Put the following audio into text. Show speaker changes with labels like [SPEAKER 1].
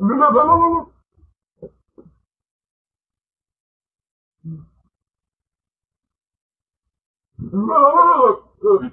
[SPEAKER 1] Lüle ben olalım. Lüle ben olalım.